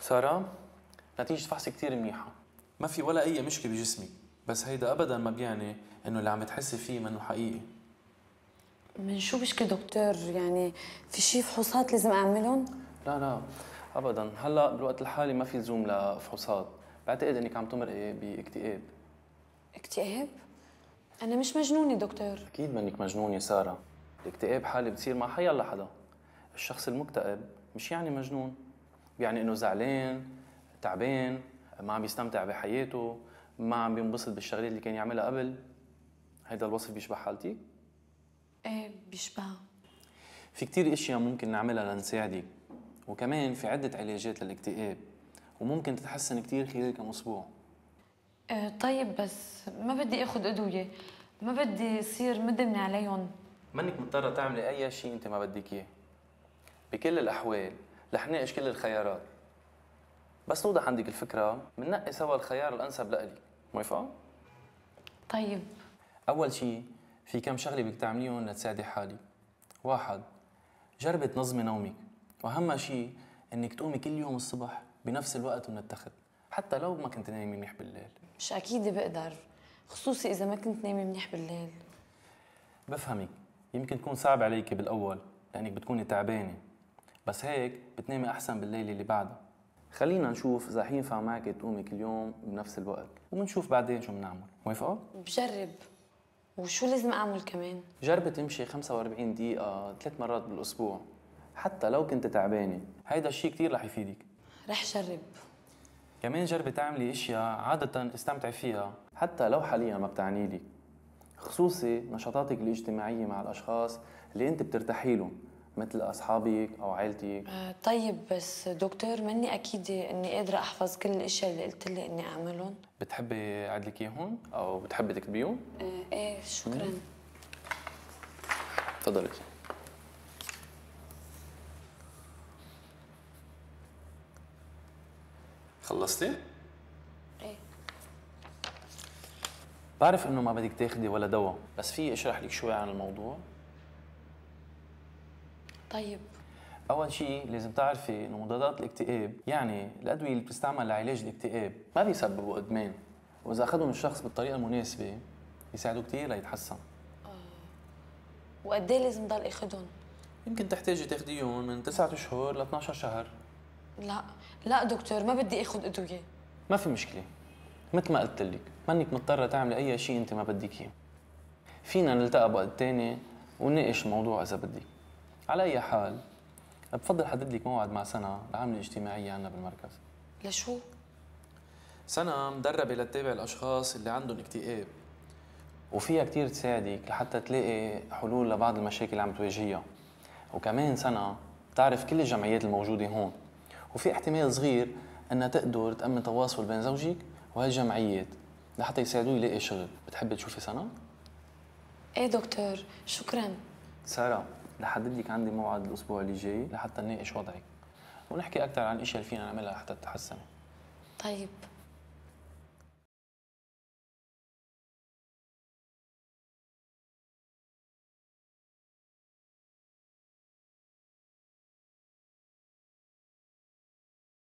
سارة نتيجة فحصي كثير منيحة. ما في ولا أي مشكلة بجسمك بس هيدا أبدا ما بيعني إنه اللي عم تحسي فيه منه حقيقي. من شو بشكي دكتور؟ يعني في شي فحوصات لازم أعملهم؟ لا لا أبدا. هلأ بالوقت الحالي ما في لزوم لفحوصات. بعتقد إنك عم تمرقي باكتئاب. اكتئاب؟ أنا مش مجنونة دكتور. أكيد منك مجنون يا سارة. الاكتئاب حالة بتصير مع حيلا حدا. الشخص المكتئب مش يعني مجنون. يعني إنه زعلان تعبان ما عم يستمتع بحياته ما عم بينبسط بالشغلات اللي كان يعملها قبل. هيدا الوصف بيشبه حالتك إيه بيشبه. في كتير إشياء ممكن نعملها لنساعدك وكمان في عدة علاجات للاكتئاب وممكن تتحسن كتير خلال كم أسبوع. إيه طيب بس ما بدي آخذ أدوية ما بدي يصير مدمنه عليهم. منك مضطرة تعملي أي شيء أنت ما بدك إياه. بكل الأحوال رح نناقش كل الخيارات. بس توضح عندك الفكرة بننقي سوا الخيار الأنسب لإلك موافقة؟ طيب. أول شيء في كم شغلة بدك تعمليهم لتساعدي حالك واحد جربي تنظمي نومك. وأهم شيء إنك تقومي كل يوم الصبح بنفس الوقت من التخت حتى لو ما كنت نايمة منيح بالليل. مش أكيد بقدر خصوصي إذا ما كنت نايمة منيح بالليل. بفهمك يمكن تكون صعب عليك بالأول لأنك بتكوني تعبانة. بس هيك بتنامي أحسن بالليل اللي بعده. خلينا نشوف إذا حينفع معك تقومي كل يوم بنفس الوقت وبنشوف بعدين شو بنعمل. موافقة؟ بجرب. وشو لازم أعمل كمان؟ جربي تمشي 45 دقيقة ثلاث مرات بالأسبوع. حتى لو كنت تعبانة هيدا الشيء كتير رح يفيدك. رح جرب. كمان جربي تعملي أشياء عادة تستمتعي فيها حتى لو حاليا ما بتعني لك. خصوصي نشاطاتك الاجتماعية مع الأشخاص اللي أنت بترتاحي لهم. مثل أصحابك أو عائلتك؟ آه طيب بس دكتور ماني اكيدة إني قادرة أحفظ كل الأشياء اللي قلت لي إني أعملهم. بتحبي أعد لك إياهم أو بتحبي تكتبيهم؟ آه إيه شكرا. تفضلي. خلصتي؟ إيه. بعرف إنه ما بدك تاخدي ولا دواء بس في أشرح لك شوي عن الموضوع. طيب. أول شيء لازم تعرفي إنه مضادات الاكتئاب يعني الأدوية اللي بتستعمل لعلاج الاكتئاب ما بيسببوا إدمان. وإذا أخذهم الشخص بالطريقة المناسبة بيساعدوا كثير ليتحسن. وقد إيه لازم ضل اخذهم يمكن تحتاجي تاخديهم من 9 شهور ل 12 شهر. لا. لا دكتور ما بدي آخذ أدوية. ما في مشكلة. مثل ما قلت لك منك مضطرة تعملي أي شيء أنت ما بدك إياه. فينا نلتقى بوقت تاني ونناقش الموضوع إذا بدك. على أي حال بفضل حدد لك موعد مع سنة العاملة الاجتماعية عنا بالمركز. لشو سنة مدربة لتتابع الأشخاص اللي عندهم اكتئاب. وفيها كتير تساعدك لحتى تلاقي حلول لبعض المشاكل اللي عم تواجهيها. وكمان سنة بتعرف كل الجمعيات الموجودة هون. وفي احتمال صغير إنها تقدر تأمن تواصل بين زوجك وهالجمعيات لحتى يساعدوه يلاقي شغل. بتحبي تشوفي سنة؟ إيه دكتور شكرا. سارة لحدد لك عندي موعد الأسبوع اللي جاي لحتى نناقش وضعك ونحكي أكثر عن الأشياء اللي فينا نعملها لحتى تتحسني طيب.